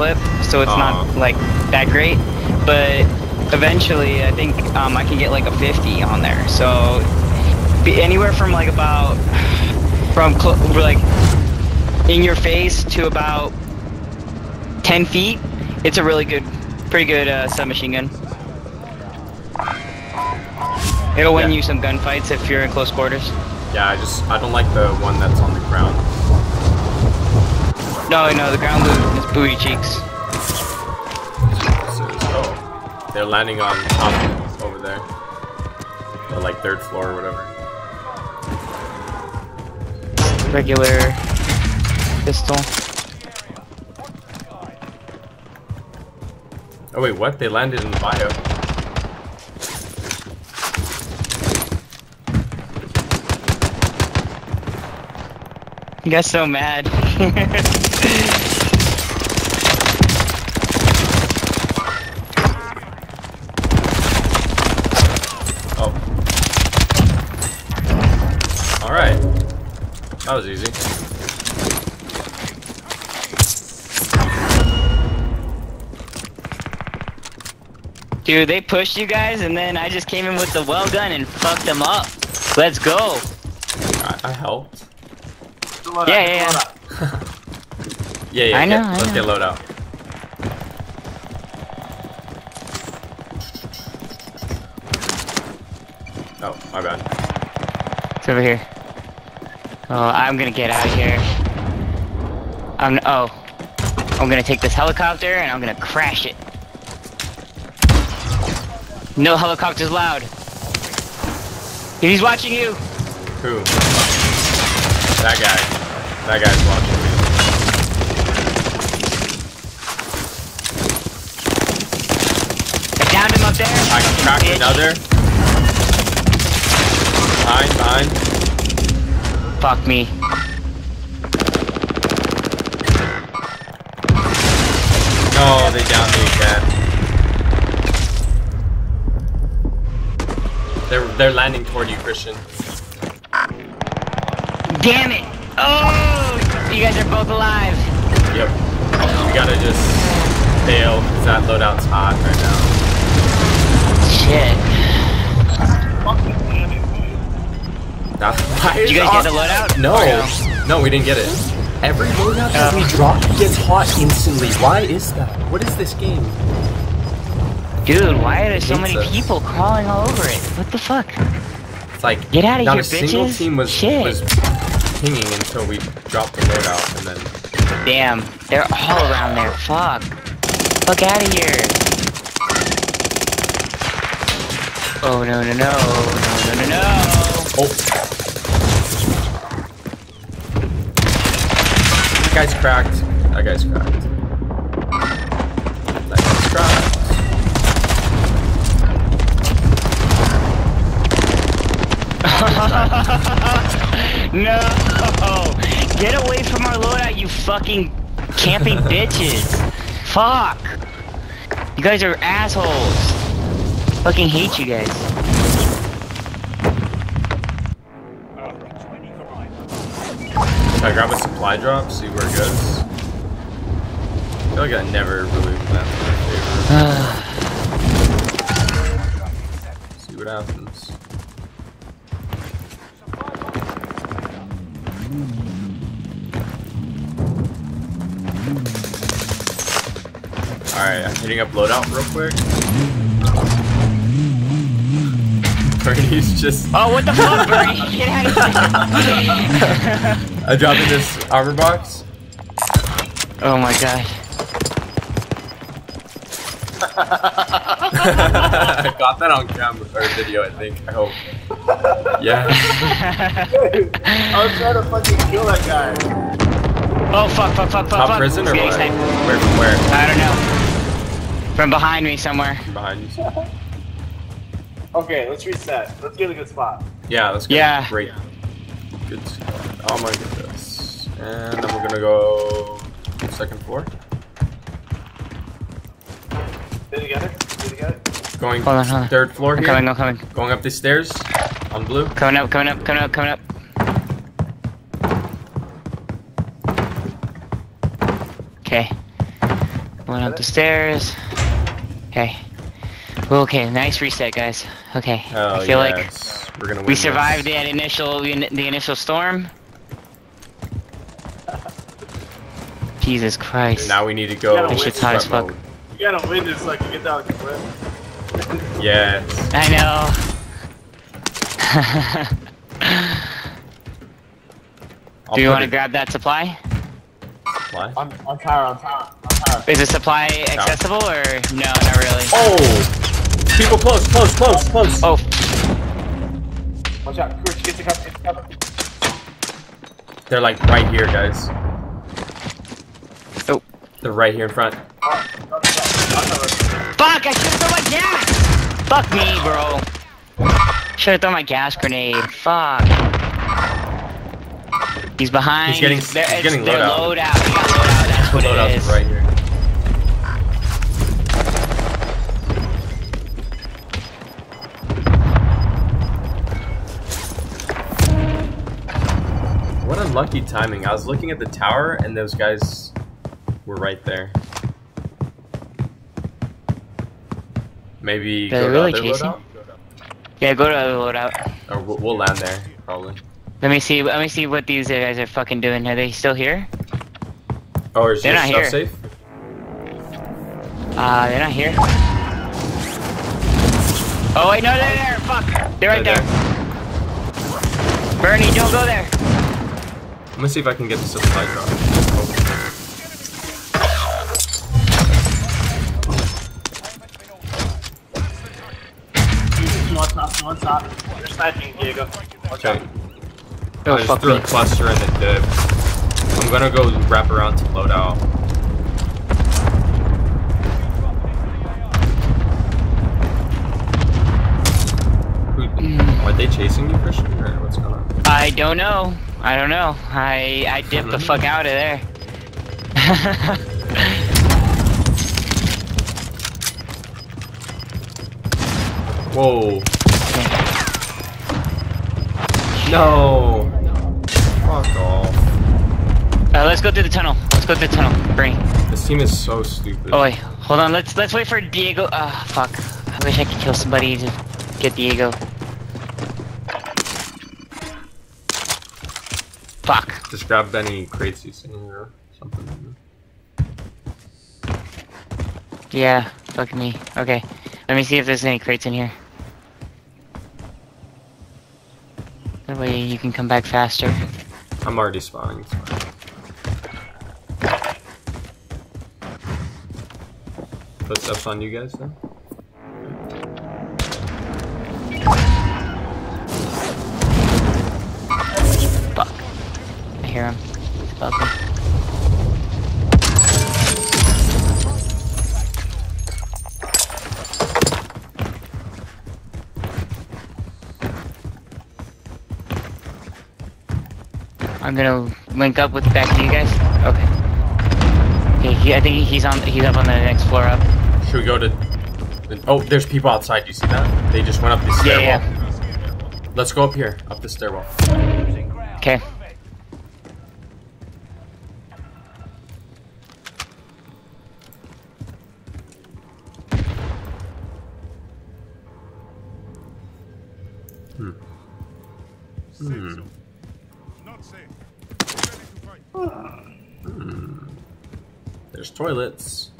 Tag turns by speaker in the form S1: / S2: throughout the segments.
S1: clip, so it's not like that great. But eventually, I think um, I can get like a 50 on there. So be anywhere from like about from cl- like in your face to about 10 feet. It's a really good, pretty good uh, submachine gun. It'll win
S2: Yeah.
S1: you some gunfights if you're in close quarters.
S2: Yeah, I just I don't like the one that's on the ground.
S1: No, no, the ground loot is booty cheeks.
S2: So, oh, they're landing on top over there, or like third floor or whatever.
S1: Regular pistol.
S2: Oh wait, what? They landed in the bio.
S1: You got so mad.
S2: Oh. All right. That was easy.
S1: Dude, they pushed you guys, and then I just came in with the well gun and fucked them up. Let's go.
S2: I, I helped.
S1: Yeah, yeah, yeah.
S2: Yeah, yeah.
S1: I
S2: get-
S1: I
S2: let's
S1: know.
S2: get load out. Oh, my bad.
S1: It's over here. Oh, I'm gonna get out of here. I'm oh, I'm gonna take this helicopter and I'm gonna crash it. No helicopters allowed. He's watching you.
S2: Who? That guy. That guy's watching me.
S1: I downed him up there.
S2: I can crack
S1: Bitch.
S2: another. Behind, behind.
S1: Fuck me.
S2: No, they downed me again. They're they're landing toward you, Christian.
S1: Damn it! Oh, you guys are both alive.
S2: Yep. We gotta just fail because that loadout's hot right
S1: Shit.
S2: now. That's why
S1: Did you guys get the loadout?
S2: No.
S1: Or
S2: No, we didn't get it.
S3: Every loadout that we
S1: Uh.
S3: drop gets hot instantly. Why is that? What is this game?
S1: Dude, why are there so many
S2: us.
S1: people crawling all over it? What the fuck?
S2: It's like
S1: Get outta
S2: not
S1: here,
S2: a single
S1: bitches.
S2: team was
S1: Shit.
S2: was pinging until we dropped the loadout and then
S1: Damn, they're all around there. Fuck. Fuck out of here. Oh no no no no no no no.
S2: oh. That guy's cracked. That guy's cracked. That guy's cracked.
S1: No! Get away from our loadout, you fucking camping bitches! Fuck! You guys are assholes! Fucking hate you guys.
S2: Should I grab a supply drop, see where it goes? I feel like I never really went for my favorite. see what happens. Alright, I'm hitting up loadout real quick. Bernie's just
S1: oh, what the fuck, Bernie? Get out of here!
S2: I dropped in this armor box.
S1: oh my god.
S2: I got that on camera or video, I think. I hope. Yeah.
S3: I was trying to fucking kill that guy.
S1: Oh fuck, fuck, fuck, fuck,
S2: Top
S1: fuck.
S2: prison or what? Where? From where?
S1: I don't know. From behind me somewhere.
S2: Behind you.
S3: Okay, let's reset. Let's get a good spot.
S2: Yeah, let's go.
S1: Yeah.
S2: Great. Good. Oh my goodness. And then we're gonna go second floor.
S3: Stay together. Stay together.
S2: Going
S1: Hold on, hold on.
S2: third floor
S1: I'm
S2: here.
S1: coming, I'm coming.
S2: Going up the stairs on blue.
S1: Coming up, coming up, coming up, coming up. Okay. Going up the stairs. Okay. Well, okay, nice reset, guys. Okay.
S2: Oh,
S1: I feel like
S2: we're gonna win
S1: we
S2: this.
S1: survived that initial the initial storm. Jesus Christ.
S2: Now we need to go.
S3: Yeah, This
S1: shit's hot as fuck.
S3: You gotta win this so I can get down the cliff.
S2: Yes.
S1: I know. Do you want to grab that supply?
S2: Why?
S3: On, on tower, on tower, on tower.
S1: Is the supply accessible or no? Not really.
S2: Oh! People close, close, close, close.
S1: Oh,
S3: Watch out, Kurch, get the cover, get the cover.
S2: They're like right here, guys.
S1: oh.
S2: They're right here in front.
S1: Fuck! I should have thrown my gas. Fuck me, bro. Should have thrown my gas grenade. Fuck. He's behind.
S2: He's getting-
S1: They're,
S2: he's getting
S1: load out. He got load out. That's what it is.
S2: right here. What unlucky timing. I was looking at the tower and those guys were right there. Maybe
S1: They're
S2: go to
S1: really
S2: other
S1: chasing? Yeah, go to the loadout.
S2: Or we'll, we'll land there, probably.
S1: Let me see. Let me see what these guys are fucking doing. Are they still here?
S2: Oh, is
S1: They're not here.
S2: safe?
S1: Uh, they're not here. Oh wait, no, they're there. Fuck, they're right
S2: They're
S1: there. Bernie, don't go there.
S2: Let me see if I can get the supply drop.
S3: Two on top, two on top. They're sniping, Diego. Watch
S2: Okay.
S3: out.
S1: Oh
S2: I just threw
S1: me.
S2: a cluster in the dip. I'm gonna go wrap around to loadout. Who, are they chasing you, Christian, or what's going on?
S1: I don't know. I don't know. I I dipped the fuck out of there.
S2: Whoa. No. Fuck off.
S1: uh, let's go through the tunnel. Let's go through the tunnel. Bernie.
S2: This team is so stupid.
S1: Oh wait, hold on. Let's let's wait for Diego. Ah, fuck. I wish I could kill somebody to get Diego. Fuck.
S2: Just grab any crates you see or something.
S1: Yeah, fuck me. Okay, let me see if there's any crates in here. Way you can come back faster.
S2: I'm already spawning. It's fine. Footsteps on you guys then?
S1: Fuck. I hear him. He's above me. I'm gonna link up with back to you guys. Okay. Okay, he, I think he's on. He's up on the next floor up.
S2: Should we go to... Oh, there's people outside. You see that? They just went up the
S1: Yeah,
S2: stairwell.
S1: yeah.
S2: Let's go up here. Up the stairwell.
S1: Okay.
S2: Toilets.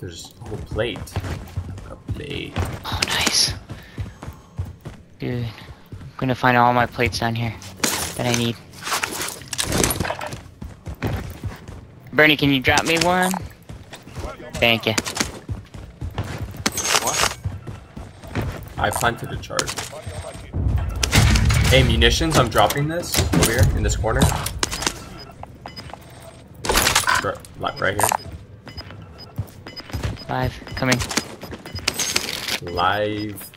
S2: There's a whole plate. A plate.
S1: Oh, nice. Dude, I'm gonna find all my plates down here that I need. Bernie, can you drop me one? Thank you.
S2: I planted a charge. Hey, munitions, I'm dropping this over here in this corner. Like right here.
S1: Five, coming.
S2: Live.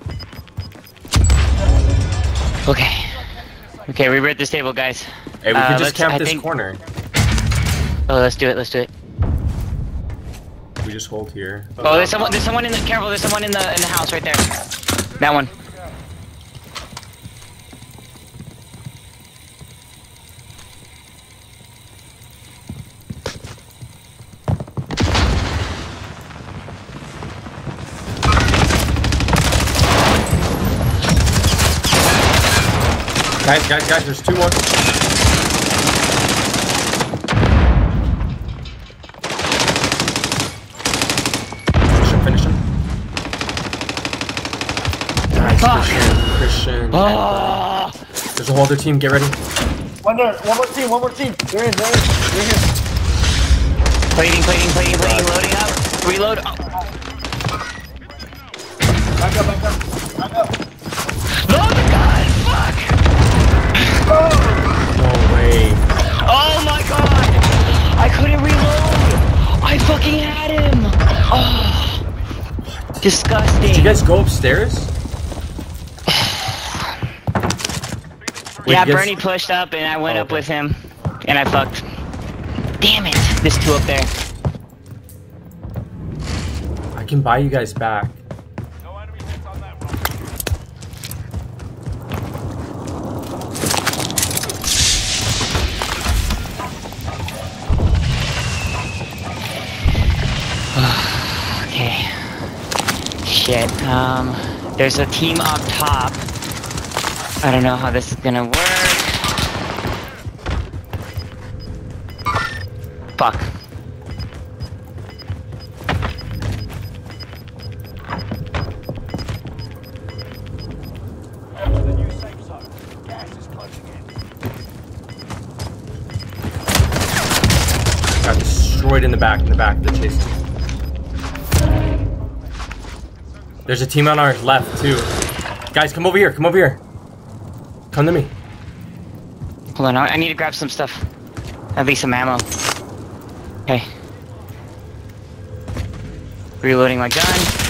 S1: Okay. Okay, we were at this table, guys.
S2: Hey, we
S1: Uh,
S2: can just camp this
S1: think-
S2: corner.
S1: Oh, let's do it. Let's do it.
S2: We just hold here.
S1: Oh, there's someone. There's someone in the. Careful. There's someone in the in the house right there. That one.
S2: Guys, guys, guys, there's two more. Finish him, finish him. Nice,
S1: Fuck.
S2: Christian. Christian.
S1: Oh,
S2: There's a whole other team, get ready.
S3: One more, one more team, one more team. They're in, they're in, they're in.
S1: plating, plating, plating, plating, loading up. Reload. Oh,
S3: Back up, back up, back up.
S2: No way.
S1: Oh my god. I couldn't reload. I fucking had him. Oh, disgusting.
S2: Did you guys go upstairs? Wait,
S1: yeah,
S2: guys-
S1: Bernie pushed up and I went
S2: Oh,
S1: up
S2: okay.
S1: with him, and I fucked. Damn it! There's two up there.
S2: I can buy you guys back.
S1: Okay. Shit. Um, there's a team up top. I don't know how this is gonna work. Fuck.
S2: Destroyed in the back, in the back, the chase. There's a team on our left too. Guys, come over here, come over here. Come to me.
S1: Hold on. I need to grab some stuff. At least some ammo. Okay. Reloading my gun.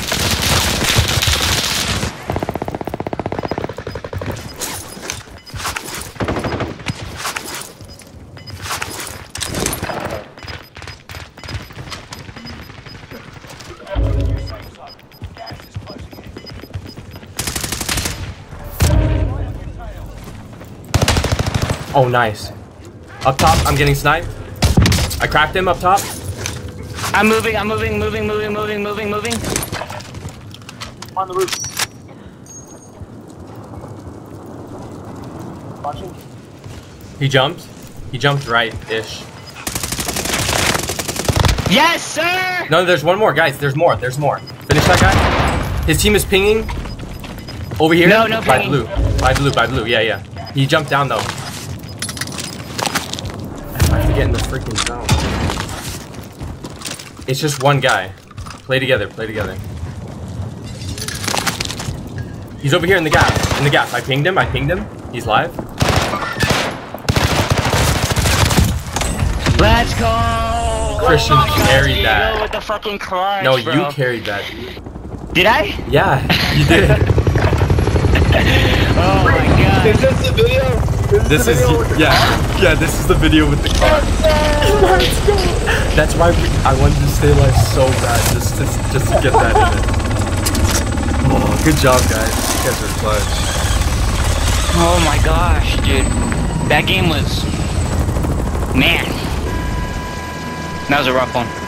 S2: Oh, nice. Up top, I'm getting sniped. I cracked him up top.
S1: I'm moving. I'm moving. Moving. Moving. Moving. Moving. Moving.
S3: On the roof. Watching.
S2: He jumped. He jumped right-ish.
S1: Yes, sir.
S2: No, there's one more, guys. There's more. There's more. Finish that guy. His team is pinging. Over here.
S1: No, no
S2: By
S1: pinging.
S2: blue. By blue. By blue. Yeah, yeah. He jumped down though. I have to get in the freaking zone. It's just one guy. Play together. Play together. He's over here in the gap. In the gap. I pinged him. I pinged him. He's live.
S1: Let's go.
S2: Christian
S1: Oh my God,
S2: carried that.
S1: With the fucking clutch,
S2: No,
S1: bro.
S2: you carried that.
S1: Did I?
S2: Yeah, you did.
S1: Oh my god.
S3: Is this the video?
S2: This is yeah, yeah. This is the video with the car. Let's go. That's why we, I wanted to stay alive so bad, just to just to get that in it. Oh, good job, guys. You guys are clutch.
S1: Oh my gosh, dude. That game was. Man. That was a rough one.